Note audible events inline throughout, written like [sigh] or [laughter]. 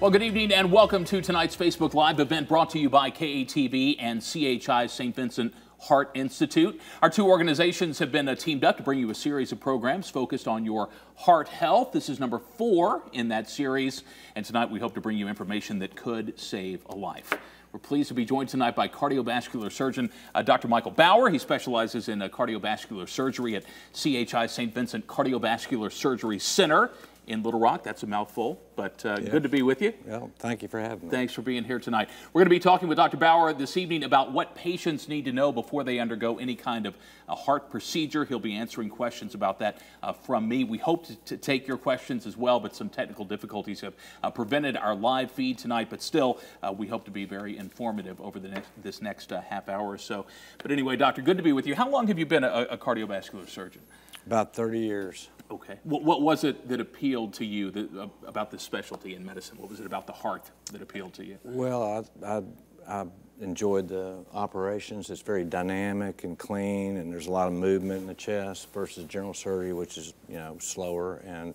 Well, good evening and welcome to tonight's Facebook Live event brought to you by KATV and CHI St. Vincent Heart Institute. Our two organizations have been uh, teamed up to bring you a series of programs focused on your heart health. This is number four in that series, and tonight we hope to bring you information that could save a life. We're pleased to be joined tonight by cardiovascular surgeon uh, Dr. Michael Bauer. He specializes in uh, cardiovascular surgery at CHI St. Vincent Cardiovascular Surgery Center in Little Rock. That's a mouthful, but uh, good to be with you. Well, thank you for having me. Thanks for being here tonight. We're going to be talking with Dr. Bauer this evening about what patients need to know before they undergo any kind of a heart procedure. He'll be answering questions about that uh, from me. We hope to, to, take your questions as well, but some technical difficulties have uh, prevented our live feed tonight. But still, uh, we hope to be very informative over the next this next uh, half hour or so. But anyway, Doctor, good to be with you. How long have you been a, a cardiovascular surgeon? About 30 years. Okay. What, what was it that appealed to you that, uh, about this specialty in medicine? What was it about the heart that appealed to you? Well, I, I, I enjoyed the operations. It's very dynamic and clean, and there's a lot of movement in the chest versus general surgery, which is you know slower. And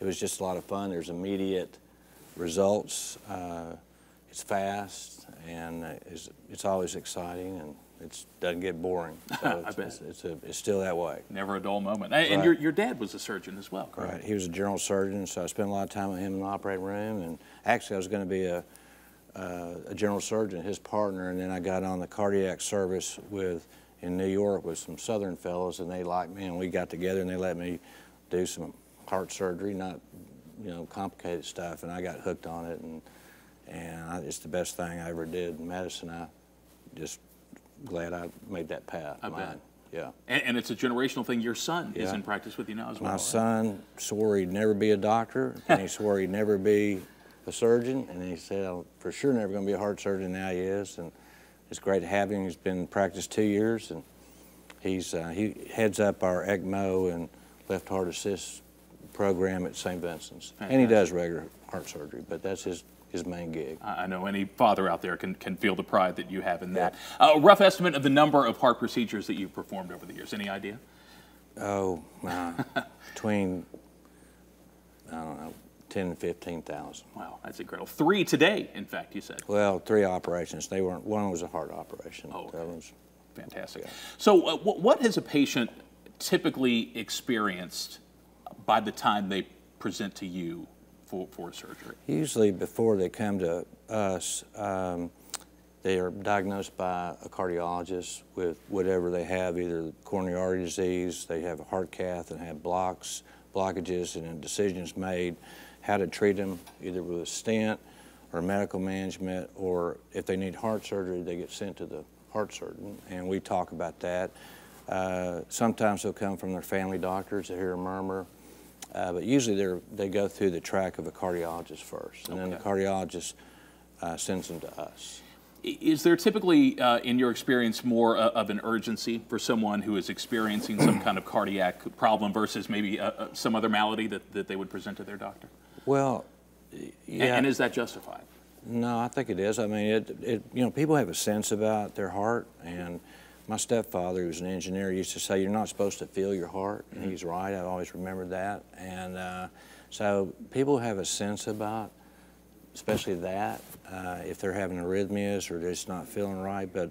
it was just a lot of fun. There's immediate results. Uh, it's fast, and it's, it's always exciting. and it doesn't get boring. [laughs] So it's, it's, it's, a, it's, still that way. Never a dull moment. And right. your, your dad was a surgeon as well, correct? Right. He was a general surgeon, so I spent a lot of time with him in the operating room. And actually, I was going to be a, uh, a general surgeon, his partner, and then I got on the cardiac service with in New York with some Southern fellows, and they liked me, and we got together, and they let me do some heart surgery, not you know complicated stuff, and I got hooked on it, and and I, it's the best thing I ever did in medicine. I just glad I made that path. I mine. bet. Yeah. And, and, it's a generational thing. Your son yeah. is in practice with you now as well. My right? son swore he'd never be a doctor, and he swore he'd never be a surgeon, and he said, I'm for sure never going to be a heart surgeon. Now he is, and it's great to have him. He's been in practice two years, and he's uh, he heads up our ECMO and left heart assist program at St. Vincent's, Fantastic. and he does regular heart surgery, but that's his his main gig. I know any father out there can, can feel the pride that you have in that. Uh, a rough estimate of the number of heart procedures that you've performed over the years. Any idea? Oh, uh, [laughs] between, I don't know, 10 and 15,000. Wow, that's incredible. Three today, in fact, you said. Well, three operations. They weren't, one was a heart operation. Oh, okay. was, Fantastic. Yeah. So uh, what has a patient typically experienced by the time they present to you for, for surgery? Usually before they come to us, um, they are diagnosed by a cardiologist with whatever they have, either coronary artery disease, they have a heart cath and have blocks, blockages, and a decision made how to treat them, either with a stent or medical management, or if they need heart surgery, they get sent to the heart surgeon, and we talk about that. Uh, sometimes they'll come from their family doctors to hear a murmur. Uh, but usually they they go through the track of a cardiologist first, and okay. then the cardiologist uh, sends them to us. Is there typically, uh, in your experience, more uh, of an urgency for someone who is experiencing some kind of cardiac problem versus maybe uh, uh, some other malady that, that they would present to their doctor? Well, yeah. And, and is that justified? No, I think it is. I mean, it, it, you know, people have a sense about their heart, and my stepfather, who was an engineer, used to say, you're not supposed to feel your heart, and he's right. I've always remembered that. And uh, so people have a sense about, especially that, uh, if they're having arrhythmias or just not feeling right. But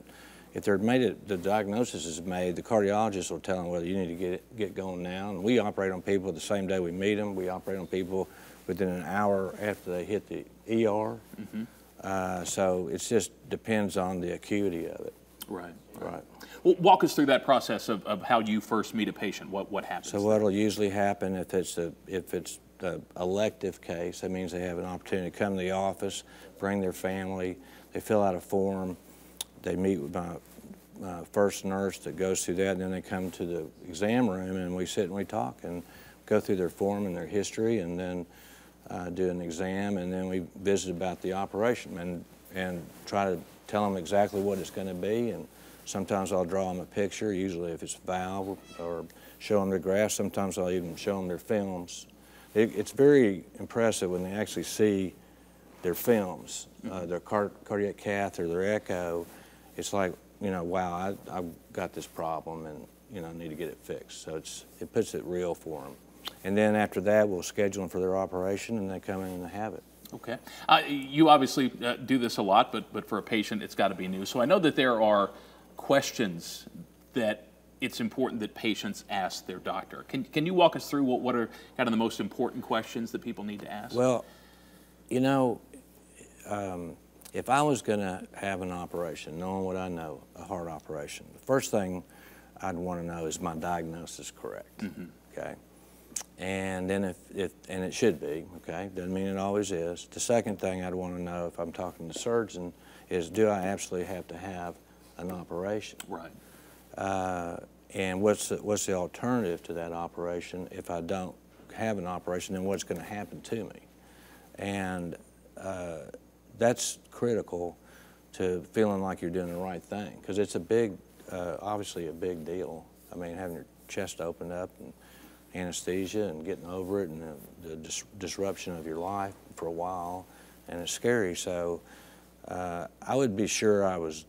if they're made it, the diagnosis is made, the cardiologist will tell them whether you need to get, get going now. And we operate on people the same day we meet them. We operate on people within an hour after they hit the ER. Mm -hmm. uh, so it just depends on the acuity of it. Right. Right. Well, walk us through that process of, of how you first meet a patient. What what happens? So what will usually happen if it's a if it's the elective case, that means they have an opportunity to come to the office, bring their family, they fill out a form, they meet with my uh, first nurse that goes through that, and then they come to the exam room and we sit and we talk and go through their form and their history and then uh, do an exam and then we visit about the operation and, and try to tell them exactly what it's going to be and Sometimes I'll draw them a picture, usually if it's valve or show them their graphs. Sometimes I'll even show them their films. It, it's very impressive when they actually see their films, uh, their car cardiac cath or their echo. It's like, you know, wow, I, have got this problem and, you know, I need to get it fixed. So it's, it puts it real for them. And then after that, we'll schedule them for their operation and they come in and they have it. Okay. Uh, you obviously uh, do this a lot, but, but for a patient, it's got to be new. So I know that there are questions that it's important that patients ask their doctor. Can, can you walk us through what, what are kind of the most important questions that people need to ask? Well, you know, um, if I was going to have an operation, knowing what I know, a heart operation, the first thing I'd want to know is my diagnosis correct. Mm-hmm. Okay. And then if, if, and it should be, okay, doesn't mean it always is. The second thing I'd want to know if I'm talking to surgeon is do I absolutely have to have an operation? Right. Uh, and what's the, what's the alternative to that operation if I don't have an operation, then what's going to happen to me? And uh, that's critical to feeling like you're doing the right thing because it's a big, uh, obviously a big deal. I mean, having your chest opened up and anesthesia and getting over it and the, the dis disruption of your life for a while, and it's scary. So uh, I would be sure I was,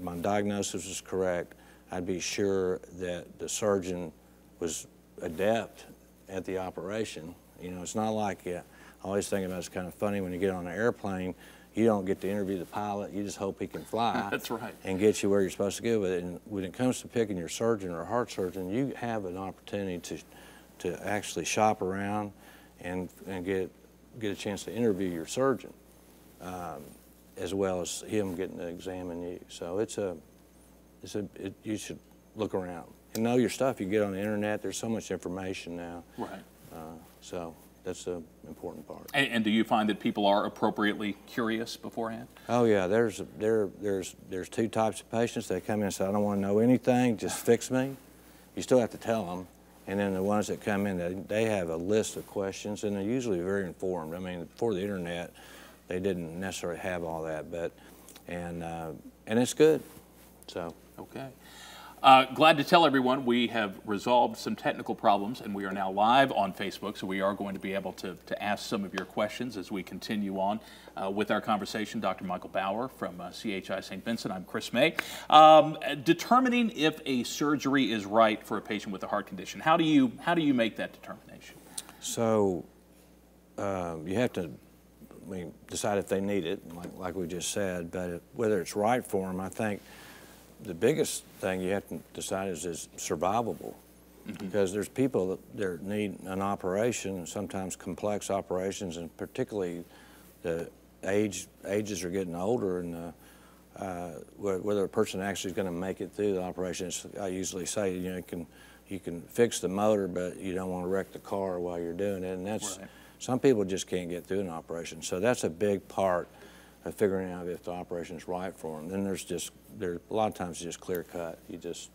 my diagnosis was correct. I'd be sure that the surgeon was adept at the operation. You know, it's not like, uh, I always think about it's kind of funny when you get on an airplane, you don't get to interview the pilot, you just hope he can fly. [laughs] That's right. And get you where you're supposed to go. But when it comes to picking your surgeon or heart surgeon, you have an opportunity to, to actually shop around and, and get, get a chance to interview your surgeon, um, as well as him getting to examine you. So it's a, it's a it, you should look around and know your stuff. You get on the internet, there's so much information now. Right. Uh, so that's the important part. And, and, do you find that people are appropriately curious beforehand? Oh yeah, there's there there's there's two types of patients. They come in and say, I don't want to know anything, just fix me. You still have to tell them. And then the ones that come in, they, they have a list of questions, and they're usually very informed. I mean, before the internet, they didn't necessarily have all that, but and uh, and it's good. So okay. Uh, glad to tell everyone we have resolved some technical problems and we are now live on Facebook, so we are going to be able to, to ask some of your questions as we continue on uh, with our conversation. Dr. Michael Bauer from uh, CHI St. Vincent, I'm Chris May. Um, determining if a surgery is right for a patient with a heart condition, how do you, how do you make that determination? So um, you have to Mean, decide if they need it, like, like we just said, but whether it's right for them, I think the biggest thing you have to decide is is survivable. Mm -hmm. Because there's people that there need an operation, sometimes complex operations, and particularly the age ages are getting older, and the, uh, whether a person actually is going to make it through the operation. I usually say, you know, you can you can fix the motor, but you don't want to wreck the car while you're doing it, and that's right. Some people just can't get through an operation. So that's a big part of figuring out if the operation is right for them. Then there's just, there a lot of times it's just clear cut. You just,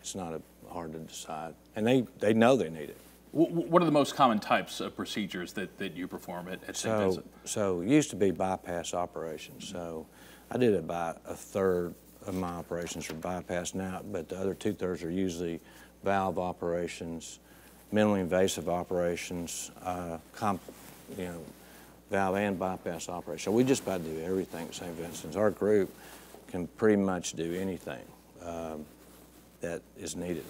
it's not a, hard to decide. And they, they know they need it. What are the most common types of procedures that, that you perform at, at St. So, Vincent? so it used to be bypass operations. So I did about a third of my operations are bypass now, but the other two thirds are usually valve operations, minimally invasive operations, uh, comp, you know, valve and bypass operation. So we just about do everything at St. Vincent's. Our group can pretty much do anything um, that is needed.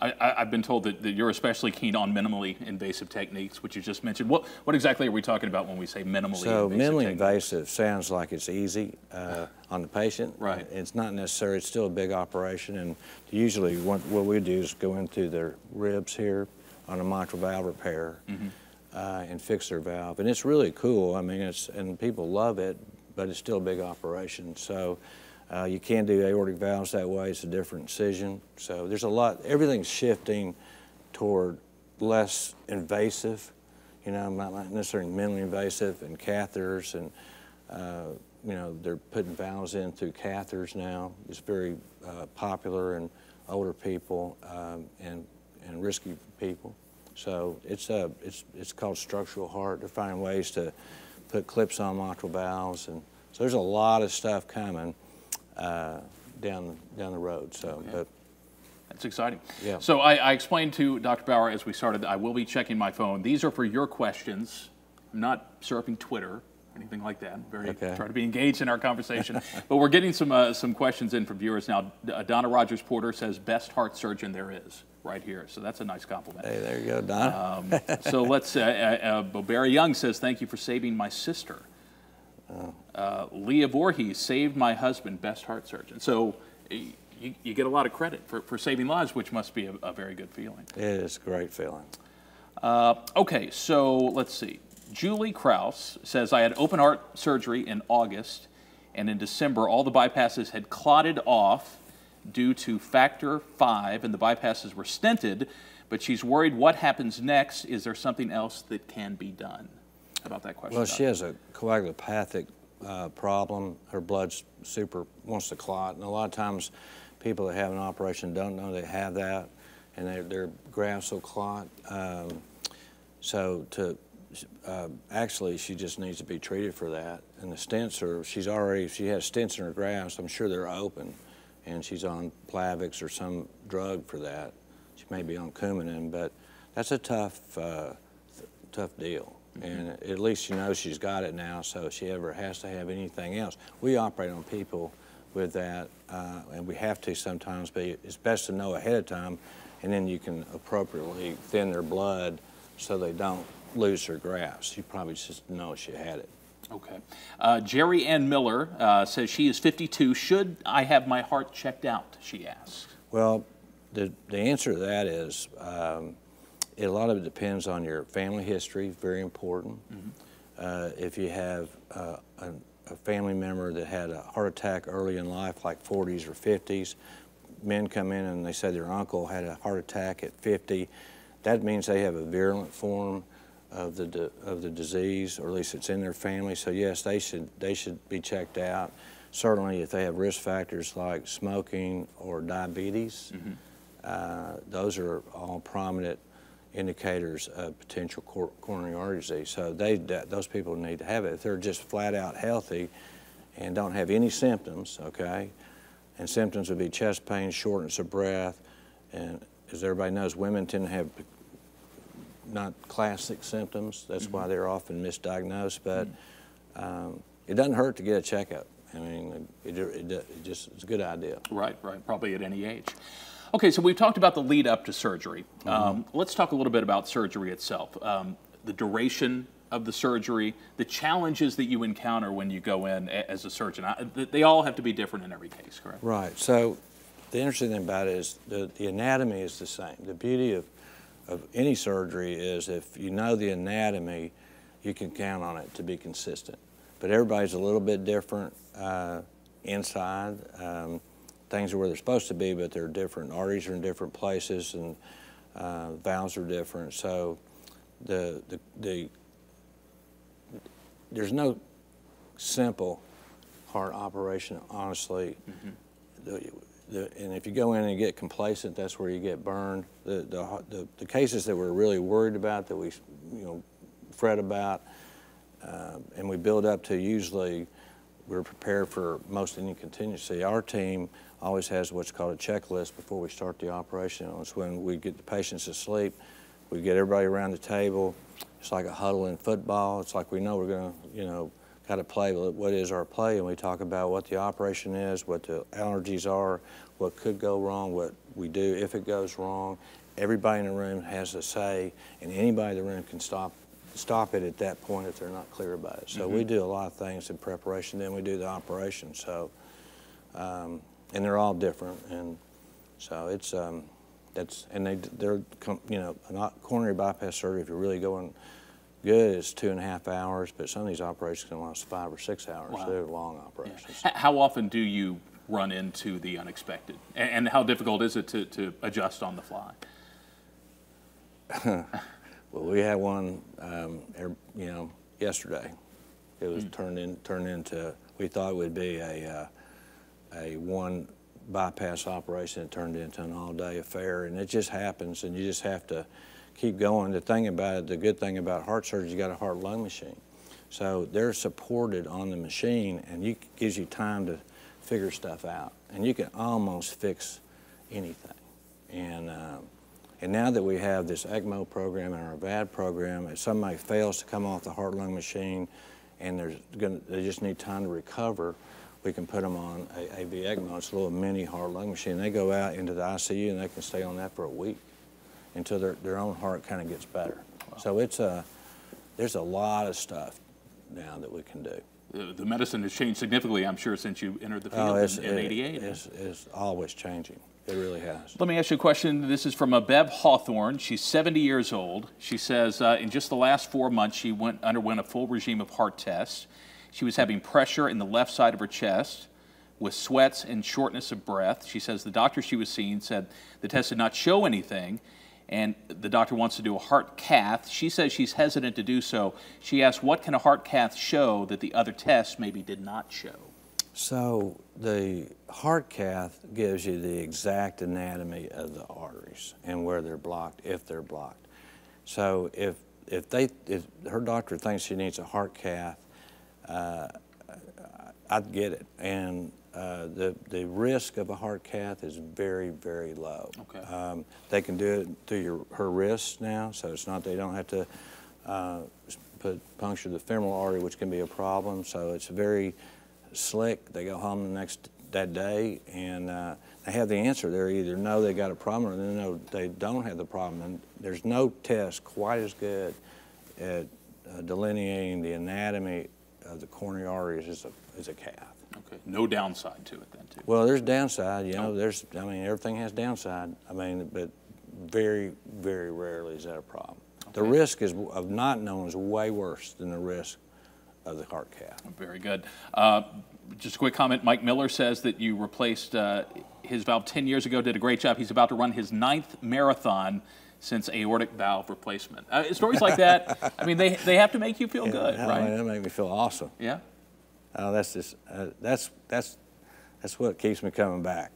I, have been told that, that, you're especially keen on minimally invasive techniques, which you just mentioned. What, what exactly are we talking about when we say minimally so invasive? So minimally techniques? invasive sounds like it's easy uh, on the patient. Right. It's not necessary. It's still a big operation, and usually what, what we do is go into their ribs here on a mitral valve repair. Mm -hmm uh, and fix their valve. And it's really cool. I mean, it's and people love it, but it's still a big operation. So uh, you can do aortic valves that way. It's a different incision. So there's a lot. Everything's shifting toward less invasive. You know, not necessarily minimally invasive and catheters and. Uh, you know, they're putting valves in through catheters now. It's very uh, popular in older people um, and, and risky people. So it's, a, it's, it's called structural heart. They're finding ways to put clips on mitral valves. And so there's a lot of stuff coming uh, down, down the road. So, okay. but that's exciting. Yeah. So I, I, explained to Dr. Bauer as we started, I will be checking my phone. These are for your questions. I'm not surfing Twitter. Anything like that. Very Okay. try to be engaged in our conversation. [laughs] but we're getting some uh, some questions in from viewers now. Uh, Donna Rogers Porter says best heart surgeon there is right here. So that's a nice compliment. Hey, there you go, Donna. Um, so let's. Uh, uh, uh, Barry Young says thank you for saving my sister. Uh, Leah Voorhees saved my husband. Best heart surgeon. So. You, you get a lot of credit for, for saving lives, which must be a, a very good feeling. it is a great feeling. Uh, okay, so let's see. Julie Kraus says I had open heart surgery in August, and in December all the bypasses had clotted off due to factor five, and the bypasses were stented. But she's worried what happens next. Is there something else that can be done? About that question? Well, she has a coagulopathic uh, problem. Her blood's super wants to clot, and a lot of times, people that have an operation don't know they have that, and their their grafts will clot. Um, so to uh, actually, she just needs to be treated for that. And the stents are she's already she has stents in her grafts. I'm sure they're open, and she's on Plavix or some drug for that. She may be on Coumadin, but that's a tough uh, tough deal. And at least she knows she's got it now, so if she ever has to have anything else. We operate on people with that, uh, and we have to sometimes, but it's best to know ahead of time, and then you can appropriately thin their blood so they don't lose her grafts. She probably just knows she had it. Okay. Uh, Jerry Ann Miller uh, says she is 52. Should I have my heart checked out? She asks. Well, the, the answer to that is um, a lot of it depends on your family history, very important. Uh, if you have uh, a, a family member that had a heart attack early in life, like 40s or 50s, men come in and they say their uncle had a heart attack at 50, that means they have a virulent form of the, of the disease, or at least it's in their family. So yes, they should, they should be checked out. Certainly if they have risk factors like smoking or diabetes, uh, those are all prominent indicators of potential cor- coronary artery disease. So they, those people need to have it. If they're just flat out healthy and don't have any symptoms, okay, and symptoms would be chest pain, shortness of breath, and as everybody knows, women tend to have not classic symptoms. That's why they're often misdiagnosed. But um, it doesn't hurt to get a checkup. I mean, it, it, it just it's a good idea. Right, right, probably at any age. Okay, so we've talked about the lead up to surgery. Um, let's talk a little bit about surgery itself. Um, the duration of the surgery, the challenges that you encounter when you go in as a surgeon. I, they all have to be different in every case, correct? Right. So the interesting thing about it is the, the anatomy is the same. The beauty of, of any surgery is if you know the anatomy, you can count on it to be consistent. But everybody's a little bit different uh, inside. Um, things are where they're supposed to be, but they're different. Arteries are in different places, and uh, valves are different. So the, the, the there's no simple heart operation, honestly. The, the, and if you go in and get complacent, that's where you get burned. The, the, the, the cases that we're really worried about, that we you know, fret about, uh, and we build up to usually we're prepared for most any contingency. Our team always has what's called a checklist before we start the operation. It's when we get the patients to sleep, we get everybody around the table. It's like a huddle in football. It's like we know we're going to, you know, got to play. What is our play? And we talk about what the operation is, what the allergies are, what could go wrong, what we do if it goes wrong. Everybody in the room has a say, and anybody in the room can stop stop it at that point if they're not clear about it. So we do a lot of things in preparation. Then we do the operation. So, um, and they're all different, and so it's um, that's and they they're you know a not coronary bypass surgery if you're really going good is two and a half hours, but some of these operations can last five or six hours. Wow. They're long operations. H- How often do you run into the unexpected? And how difficult is it to, to adjust on the fly? [laughs] Well, we had one, um, er- you know, yesterday. It was turned in, turned into. We thought it would be a uh, a one bypass operation. It turned into an all-day affair, and it just happens. And you just have to keep going. The thing about it, the good thing about heart surgery, you got a heart-lung machine, so they're supported on the machine, and it gives you time to figure stuff out, and you can almost fix anything. And um, and now that we have this ECMO program and our VAD program, if somebody fails to come off the heart-lung machine and there's going they just need time to recover, we can put them on a AV ECMO. It's a little mini heart lung machine. They go out into the ICU and they can stay on that for a week until their, their own heart kind of gets better. Wow. So it's a, there's a lot of stuff now that we can do. The, the medicine has changed significantly, I'm sure, since you entered the field oh, in, in 88. It's, it's always changing. It really has. Let me ask you a question. This is from a Bev Hawthorne. She's 70 years old. She says uh, in just the last four months, she went underwent a full regime of heart tests. She was having pressure in the left side of her chest with sweats and shortness of breath. She says the doctor she was seeing said the test did not show anything, and the doctor wants to do a heart cath. She says she's hesitant to do so. She asks, What can a heart cath show that the other tests maybe did not show? So the heart cath gives you the exact anatomy of the arteries and where they're blocked, if they're blocked. So if if they if her doctor thinks she needs a heart cath, uh, I'd get it. And uh, the the risk of a heart cath is very very low. Okay. Um, they can do it through your her wrist now, so it's not they don't have to uh, put puncture the femoral artery, which can be a problem. So it's very slick. They go home the next that day and uh, they have the answer. They either know they got a problem or they know they don't have the problem. And there's no test quite as good at uh, delineating the anatomy of the coronary arteries as a, as a cath. Okay, no downside to it then too. Well, there's downside, you know, there's, I mean, everything has downside. I mean, but very, very rarely is that a problem. Okay. The risk is, of not knowing is way worse than the risk of the heart cath. Very good. Uh, just a quick comment. Mike Miller says that you replaced uh, his valve 10 years ago, did a great job. He's about to run his ninth marathon since aortic valve replacement. Uh, stories like that, I mean, they, they have to make you feel yeah, good, right? They make me feel awesome. Yeah. Oh, that's just, uh, that's, that's, that's what keeps me coming back.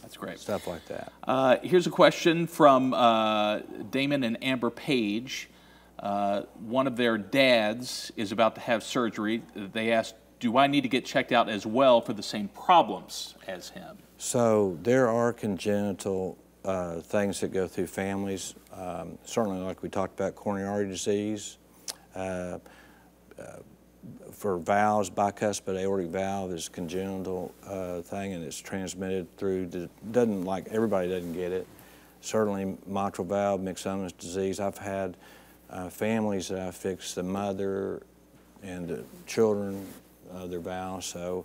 That's great. Stuff like that. Uh, here's a question from uh, Damon and Amber Page. Uh, one of their dads is about to have surgery. They asked, do I need to get checked out as well for the same problems as him? So there are congenital uh, things that go through families. Um, certainly, like we talked about, coronary artery disease. Uh, uh, for valves, bicuspid aortic valve is a congenital uh, thing, and it's transmitted through. The, doesn't like everybody doesn't get it. Certainly, mitral valve, myxomatous disease. I've had uh, families that I fixed the mother and the children of their valves. So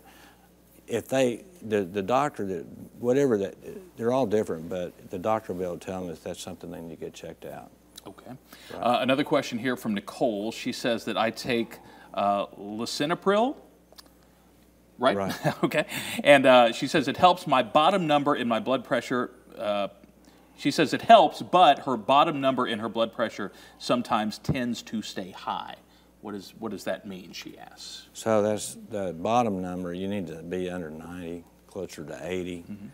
if they, the, the doctor, that whatever that, they're all different, but the doctor will be able to tell them if that's something they need to get checked out. Okay. Right. Uh, another question here from Nicole. She says that I take uh, lisinopril, right? Right. [laughs] okay. And uh, she says it helps my bottom number in my blood pressure. Uh, she says it helps, but her bottom number in her blood pressure sometimes tends to stay high. What, is, what does that mean, she asks. So that's the bottom number. You need to be under 90, closer to 80. Mm-hmm.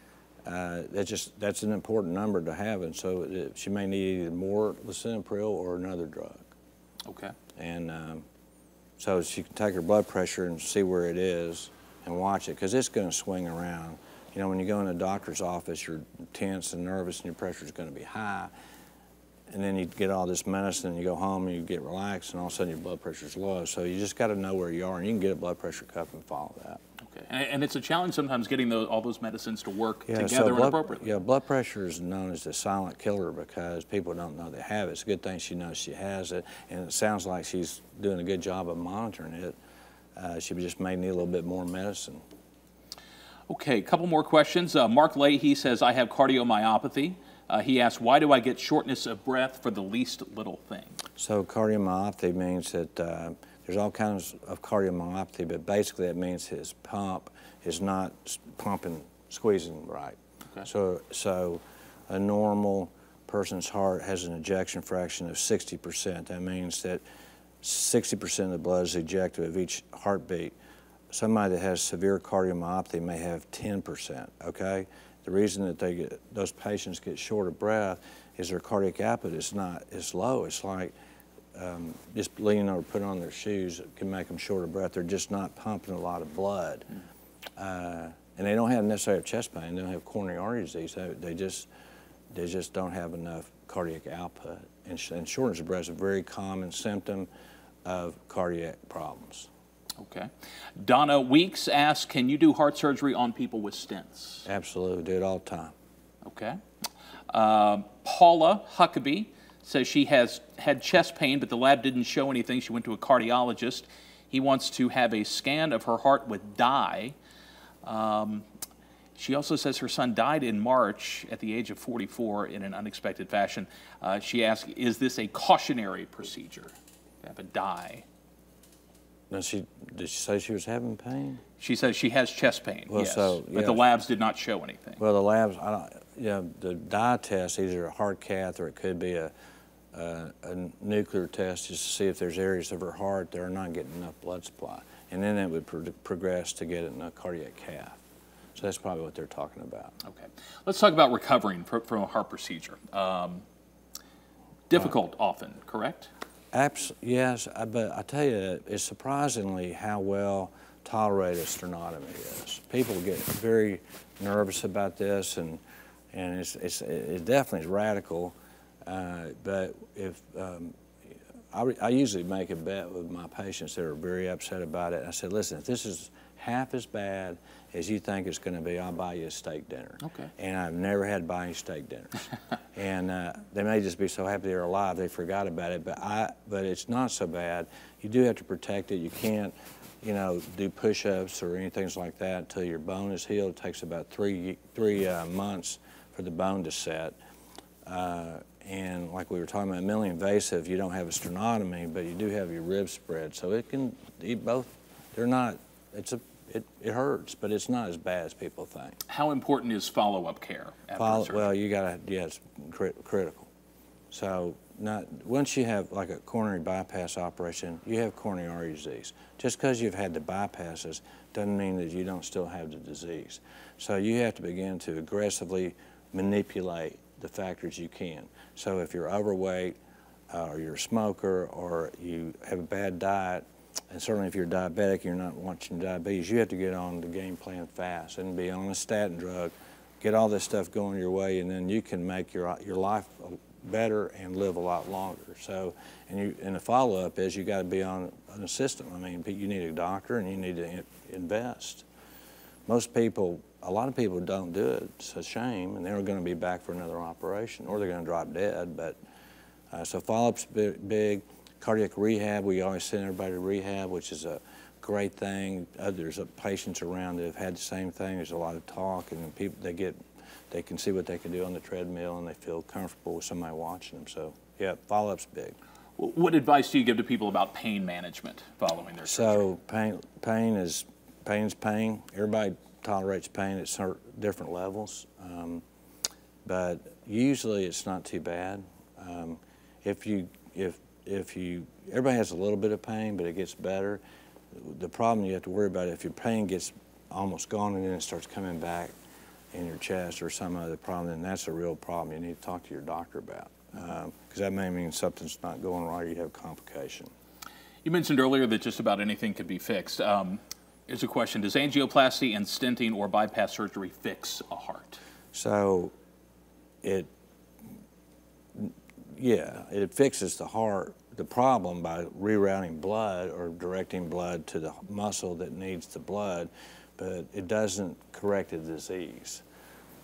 Uh, that's just that's an important number to have, and so it, she may need either more lisinopril or another drug. Okay. And um, so she can take her blood pressure and see where it is and watch it because it's going to swing around. You know, when you go in a doctor's office, you're tense and nervous, and your pressure is going to be high and then you get all this medicine and you go home and you get relaxed and all of a sudden your blood pressure's low. So you just got to know where you are and you can get a blood pressure cuff and follow that. Okay, and, it's a challenge sometimes getting those, all those medicines to work yeah, together so blood, appropriately. Yeah, blood pressure is known as the silent killer because people don't know they have it. It's a good thing she knows she has it, and it sounds like she's doing a good job of monitoring it. Uh, she just may need a little bit more medicine. Okay, a couple more questions. Uh, Mark Leahy says, I have cardiomyopathy. Uh, he asks, why do I get shortness of breath for the least little thing? So cardiomyopathy means that uh, there's all kinds of cardiomyopathy, but basically that means his pump is not pumping, squeezing right. Okay. So, so a normal person's heart has an ejection fraction of 60%. That means that 60% of the blood is ejected of each heartbeat. Somebody that has severe cardiomyopathy may have 10%, okay? The reason that they get, those patients get short of breath is their cardiac output is not as low. It's like um, just leaning over, putting on their shoes can make them short of breath. They're just not pumping a lot of blood. Uh, and they don't have necessarily chest pain. They don't have coronary artery disease. They, they just they just don't have enough cardiac output. And, and shortness of breath is a very common symptom of cardiac problems. Okay. Donna Weeks asks, can you do heart surgery on people with stents? Absolutely, do it all the time. Okay. Uh, Paula Huckabee says she has had chest pain, but the lab didn't show anything. She went to a cardiologist. He wants to have a scan of her heart with dye. Um, she also says her son died in March at the age of 44 in an unexpected fashion. Uh, she asks, is this a cautionary procedure to have a dye? Does she, did she say she was having pain? She says she has chest pain, Well, yes, so, but the labs did not show anything. Well, the labs, I don't, you know, the dye test, either a heart cath or it could be a, a, a nuclear test just to see if there's areas of her heart that are not getting enough blood supply. And then it would pro progress to get it in a cardiac cath. So that's probably what they're talking about. Okay. Let's talk about recovering fr- from a heart procedure. Um, difficult often, correct? Abs- yes, I, but I tell you, it's surprisingly how well tolerated sternotomy is. People get very nervous about this, and and it's, it's it definitely is radical. Uh, but if um, I, I usually make a bet with my patients that are very upset about it. I said, listen, if this is half as bad as you think it's going to be, I'll buy you a steak dinner. Okay. And I've never had to buy any steak dinners. [laughs] and uh, they may just be so happy they're alive they forgot about it. But I, but it's not so bad. You do have to protect it. You can't, you know, do push-ups or anything like that until your bone is healed. It takes about three three uh, months for the bone to set. Uh, and like we were talking about, minimally invasive, you don't have a sternotomy, but you do have your ribs spread. So it can, eat both, they're not, it's a, it, it hurts, but it's not as bad as people think. How important is follow-up care after Follow, well, you gotta, yeah, it's cri- critical. So not, once you have like a coronary bypass operation, you have coronary artery disease. Just because you've had the bypasses doesn't mean that you don't still have the disease. So you have to begin to aggressively manipulate the factors you can. So if you're overweight, uh, or you're a smoker, or you have a bad diet, and certainly if you're diabetic, you're not watching diabetes, you have to get on the game plan fast and be on a statin drug, get all this stuff going your way, and then you can make your, your life better and live a lot longer. So, and you, and the follow-up is you got to be on, on a system. I mean, you need a doctor and you need to in, invest. Most people, a lot of people don't do it. It's a shame, and they're going to be back for another operation, or they're going to drop dead. But uh, so follow-up's big, big. Cardiac rehab, we always send everybody to rehab, which is a great thing. Others, uh, patients around that have had the same thing. There's a lot of talk, and people they get, they can see what they can do on the treadmill, and they feel comfortable with somebody watching them. So yeah, follow-up's big. What advice do you give to people about pain management following their surgery? So pain, pain is pain's pain. Everybody tolerates pain at certain different levels, um, but usually it's not too bad. Um, if you if if you everybody has a little bit of pain, but it gets better. The problem you have to worry about if your pain gets almost gone and then it starts coming back in your chest or some other problem, then that's a real problem. You need to talk to your doctor about because that may mean something's not going right. You have complication. You mentioned earlier that just about anything could be fixed. Um, here's a question: Does angioplasty and stenting or bypass surgery fix a heart? So it, yeah, it fixes the heart, the problem by rerouting blood or directing blood to the muscle that needs the blood, but it doesn't correct the disease.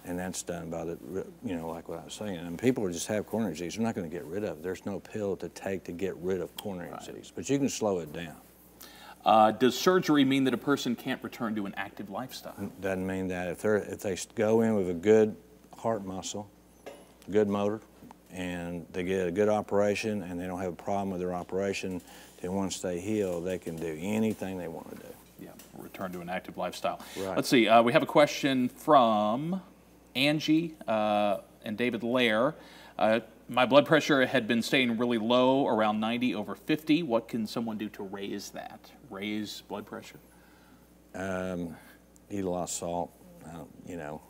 And that's done by the, you know, like what I was saying. And people who just have coronary disease, they're not going to get rid of it. There's no pill to take to get rid of coronary disease, but you can slow it down. Uh, does surgery mean that a person can't return to an active lifestyle? Doesn't mean that if they're if they go in with a good heart muscle, good motor, and they get a good operation and they don't have a problem with their operation, then once they heal, they can do anything they want to do. Yeah, return to an active lifestyle. Right. Let's see. Uh, we have a question from Angie uh, and David Lair. Uh, my blood pressure had been staying really low, around 90 over 50. What can someone do to raise that? Raise blood pressure? Um, eat a lot of salt. Uh, you know,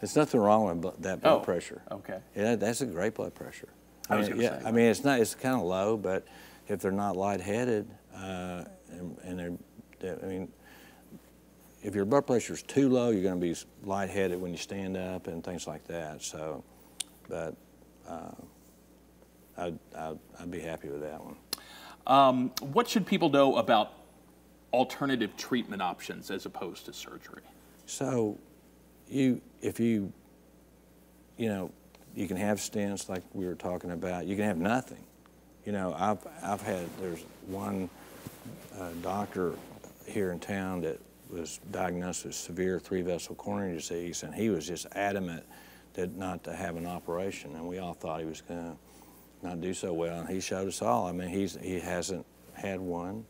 there's nothing wrong with that blood Oh, pressure. okay. Yeah, that's a great blood pressure. I was mean, yeah. I mean, it's not. It's kind of low, but if they're not lightheaded, uh, and, and they're, they're, I mean, if your blood pressure is too low, you're going to be lightheaded when you stand up and things like that. So, but uh, I'd, I'd, I'd be happy with that one. Um, what should people know about alternative treatment options as opposed to surgery? So, you if you you know you can have stents like we were talking about. You can have nothing. You know, I've I've had there's one uh, doctor here in town that was diagnosed with severe three vessel coronary disease, and he was just adamant that not to have an operation, and we all thought he was going to not do so well, and he showed us all. I mean, he's he hasn't had one,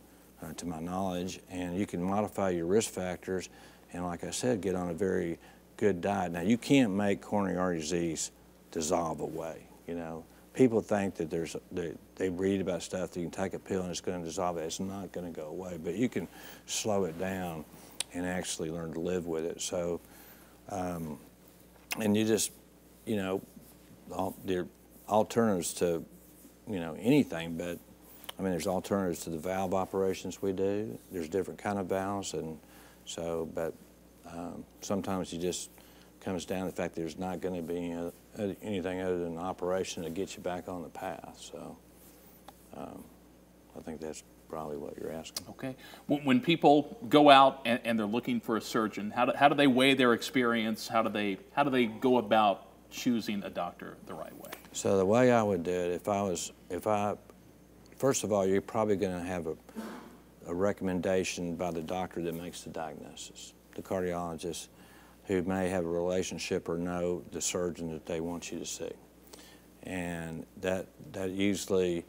uh, to my knowledge, and you can modify your risk factors, and like I said, get on a very good diet. Now, you can't make coronary artery disease dissolve away. You know, people think that there's they, they read about stuff that you can take a pill and it's going to dissolve it. It's not going to go away, but you can slow it down and actually learn to live with it. So, um, and you just, you know, all, alternatives to, you know, anything, but I mean, there's alternatives to the valve operations we do. There's different kind of valves, and so, but um, sometimes you just comes down to the fact there's not going to be a, a, anything other than an operation to get you back on the path. So, um, I think that's probably what you're asking. Okay. When, when people go out and, and, they're looking for a surgeon, how do, how do they weigh their experience? How do they how do they go about choosing a doctor the right way? So the way I would do it, if I was if I first of all, you're probably going to have a, a recommendation by the doctor that makes the diagnosis, the cardiologist who may have a relationship or know the surgeon that they want you to see. And that, that usually,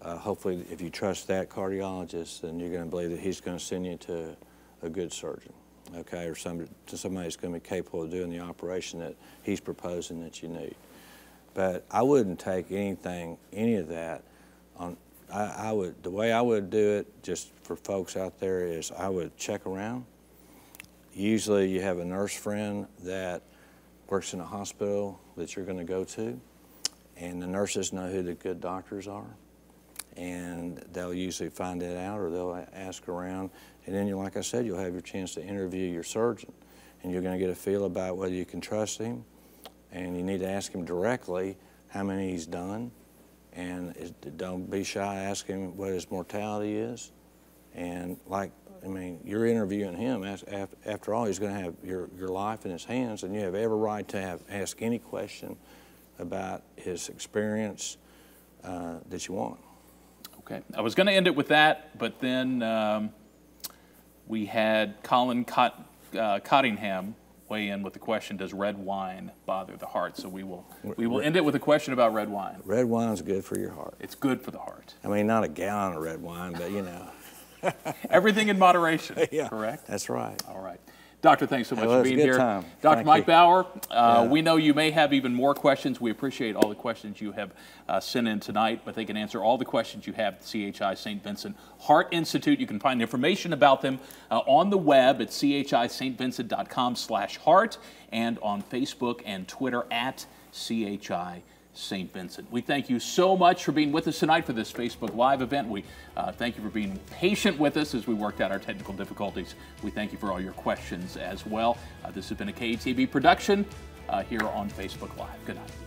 uh, hopefully, if you trust that cardiologist, then you're going to believe that he's going to send you to a good surgeon, okay, or somebody, to somebody that's going to be capable of doing the operation that he's proposing that you need. But I wouldn't take anything, any of that on, I, I would, the way I would do it, just for folks out there, is I would check around. Usually you have a nurse friend that works in a hospital that you're going to go to, and the nurses know who the good doctors are, and they'll usually find that out or they'll ask around, and then, you, like I said, you'll have your chance to interview your surgeon, and you're going to get a feel about whether you can trust him, and you need to ask him directly how many he's done, and don't be shy asking what his mortality is. And like, I mean, you're interviewing him. After all, he's going to have your, your life in his hands, and you have every right to have, ask any question about his experience uh, that you want. Okay. I was going to end it with that, but then um, we had Colin Cott, uh, Cottingham weigh in with the question, does red wine bother the heart? So we will, we will end it with a question about red wine. Red wine is good for your heart. It's good for the heart. I mean, not a gallon of red wine, but you know. [laughs] Everything in moderation, [laughs] yeah, correct? That's right. All right. Doctor, thanks so much for being here. Time. Dr. Thank Mike you. Bauer, uh, yeah. we know you may have even more questions. We appreciate all the questions you have uh, sent in tonight, but they can answer all the questions you have at CHI St. Vincent Heart Institute. You can find information about them uh, on the web at chistvincent.com slash heart and on Facebook and Twitter at CHI St. Vincent. We thank you so much for being with us tonight for this Facebook Live event. We uh, thank you for being patient with us as we worked out our technical difficulties. We thank you for all your questions as well. Uh, this has been a KATV production uh, here on Facebook Live. Good night.